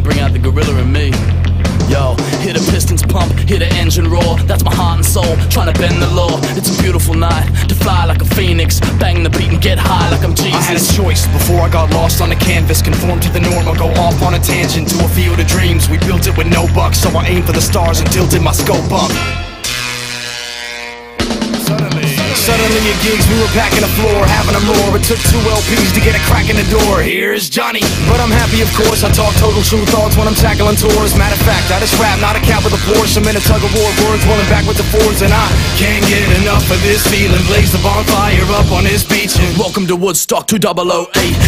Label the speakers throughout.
Speaker 1: Gonna bring out the gorilla in me. Yo, hear the pistons pump, hear the engine roar. That's my heart and soul, trying to bend the law. It's a beautiful night to fly like a phoenix, bang the beat and get high like I'm Jesus.
Speaker 2: I had a choice before I got lost on the canvas, conform to the norm or go off on a tangent to a field of dreams. We built it with no bucks, so I aimed for the stars and tilted my scope up. Gigs, we were packing the floor, having a roar. It took two LPs to get a crack in the door. Here's Johnny. But I'm happy, of course. I talk total true thoughts when I'm tackling tours. Matter of fact, I just rap, not a cat with a Porsche. I'm in a tug of war, words rolling back with the Fords, and I can't get enough of this feeling. Blaze the bonfire up on this beach. And
Speaker 1: Welcome to Woodstock 2008.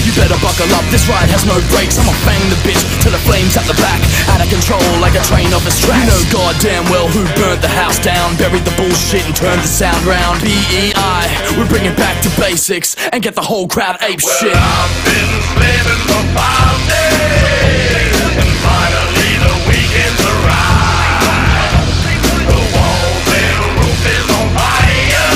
Speaker 1: You better buckle up, this ride has no brakes. I'ma bang the bitch till the flames at the back. Out of control like a train off its tracks. You know goddamn well who burnt the house down, buried the bullshit and turned the sound round. BEI, we bring it back to basics and get the whole crowd ape shit.
Speaker 3: Well, I've been slaving for five days, and finally the weekend's arrived. The walls and roof is on fire.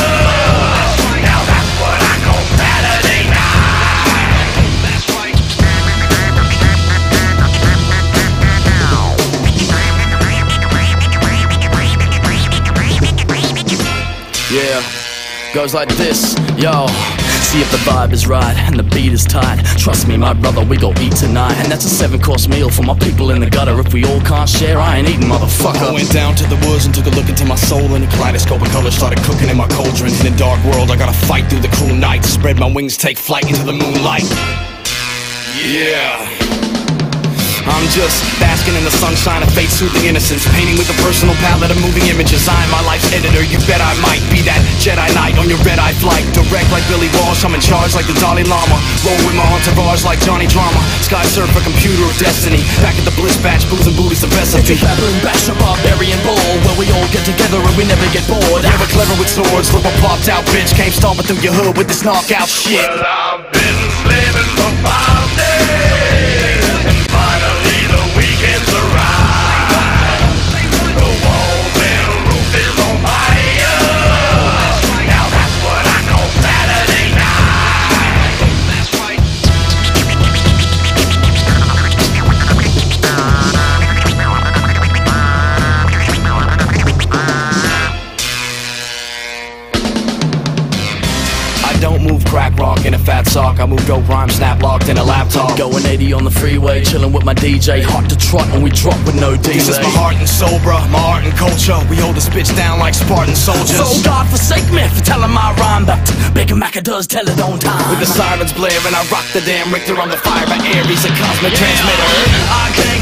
Speaker 3: Now that's what I call Saturday night. That's right.
Speaker 1: Yeah, goes like this, yo. See if the vibe is right and the beat is tight. Trust me, my brother, we gon' eat tonight. And that's a seven course meal for my people in the gutter. If we all can't share, I ain't eating, motherfucker.
Speaker 2: I went down to the woods and took a look into my soul and a kaleidoscope of colors started cooking in my cauldron. In a dark world, I gotta fight through the cruel night. Spread my wings, take flight into the moonlight. Yeah. I'm just basking in the sunshine of faith, soothing innocence, painting with a personal palette of moving images. I'm my life's editor. You bet I might be that Jedi Knight on your red eye flight, direct like Billy Walsh. I'm in charge like the Dalai Lama. Roll with my entourage like Johnny Drama. Sky surf a computer of destiny. Back at the Bliss Batch, booze and booties, the of
Speaker 1: It's a baboon bash, a barbarian ball where we all get together and we never get bored.
Speaker 2: Never clever with swords, look a popped out bitch. Came stomping through your hood with this knockout shit.
Speaker 3: Well, I've been slaving for five
Speaker 2: fat sock. I move dope rhyme snap locked in a laptop.
Speaker 1: Going 80 on the freeway, chilling with my DJ. Hot to trot and we drop with no delay.
Speaker 2: This is my heart and soul, bruh, my art and culture. We hold this bitch down like Spartan soldiers.
Speaker 1: So God forsake me for telling my rhyme, but Baker Maca does tell it on time.
Speaker 2: With the sirens blaring, I rock the damn Richter on the fire by Aries, a cosmic transmitter.
Speaker 3: I can't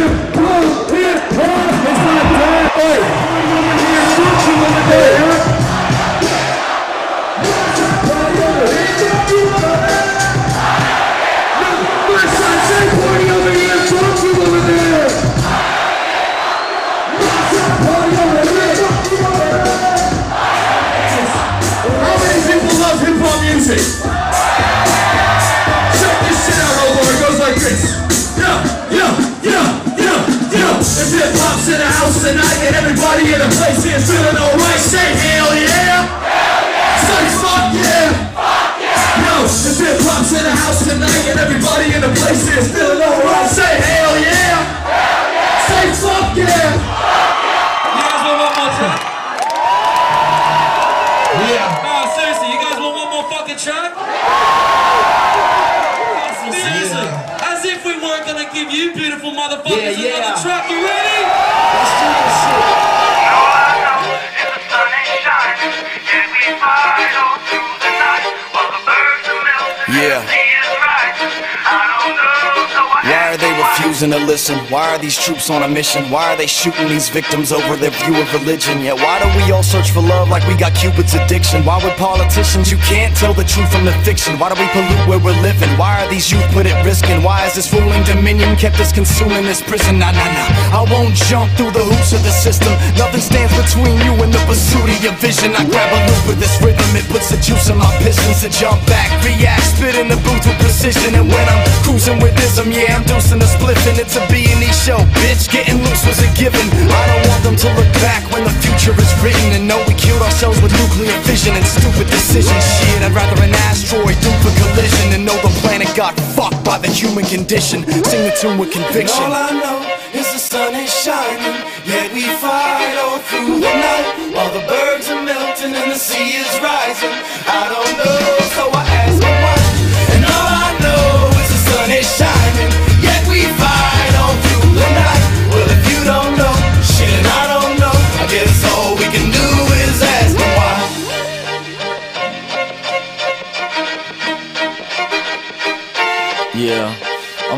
Speaker 3: It's not dead. If
Speaker 4: hip hop's in the house tonight and everybody in the place is feeling alright. Say hell yeah. Say fuck yeah.
Speaker 5: You guys want one more track?
Speaker 4: Yeah.
Speaker 5: No, seriously, you guys want one more fucking track? Seriously, as if we weren't gonna give you beautiful motherfuckers
Speaker 4: Yeah, yeah.
Speaker 5: another track.
Speaker 2: Refusing to listen? Why are these troops on a mission? Why are they shooting these victims over their view of religion? Yet why do we all search for love like we got Cupid's addiction? Why would politicians, you can't tell the truth from the fiction? Why do we pollute where we're living? Why are these youth put at risk? And why is this ruling dominion kept us consuming this prison? Nah, nah, nah. I won't jump through the hoops of the system. Nothing stands between you and the pursuit of your vision. I grab a loop with this rhythm, it puts the juice in my pistons to jump back, react, spit in the booth with precision. And when I'm cruising with ism, yeah, I'm deucing a spliff and it's a B&E show, bitch. Getting loose was a given. I don't want them to look back when the future is written and know we killed ourselves with nuclear fission and stupid decisions. Shit, I'd rather an asteroid do for collision and know the planet got fucked by the human condition. Sing the tune with conviction. All I know is the sun is shining,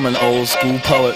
Speaker 2: I'm an old school poet.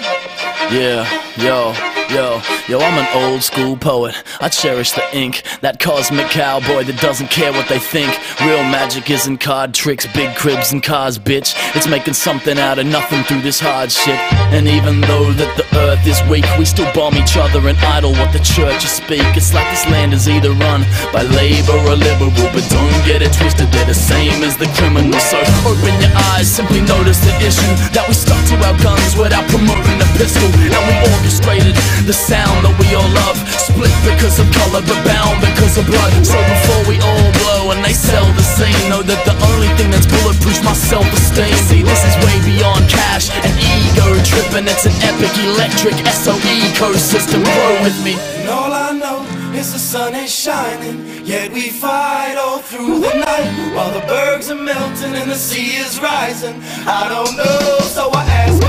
Speaker 2: Yeah, yo, yo, yo, I'm an old school poet. I cherish the ink, that cosmic cowboy that doesn't care what they think. Real magic isn't card tricks, big cribs and cars, bitch. It's making something out of nothing through this hard shit. And even though that the earth is weak, we still bomb each other and idle what the churches speak. It's like this land is either run by labor or liberal, but don't get it twisted, they're the same as the criminals. So open your eyes, simply notice the issue that we stuck to our guns without promoting the pistol. And we orchestrated the sound that we all love, split because of color, but bound because of blood. So before we all blow and they sell the scene, know that the only thing that's bulletproof's my self-esteem. See, this is way beyond cash and ego tripping. It's an epic electric Eso ecosystem. Grow with me. And all I know is the sun is shining, yet we fight all through the night while the bergs are melting and the sea is rising. I don't know, so I ask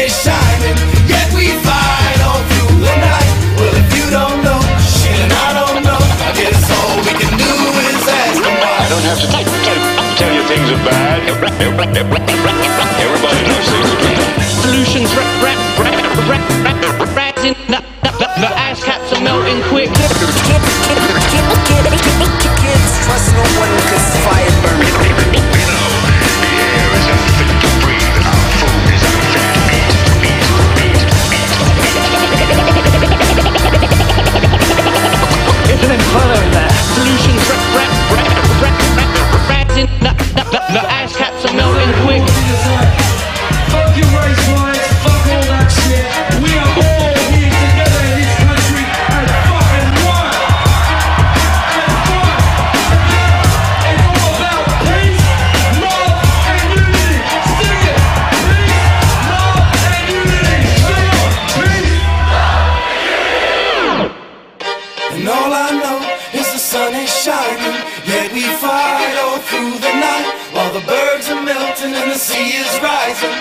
Speaker 2: is the sun is shining, yet we fight all through the night. Well, if you don't know, shit, and I don't know, I guess all we can do is ask them why.
Speaker 6: I don't have to tell, tell, tell you things are bad. Everybody knows things are bad.
Speaker 7: Solutions rap, rap, rap, rap, rap, rising. The, the, the, the ice caps are melting quick.
Speaker 8: Kids trust no one
Speaker 2: sea is rising.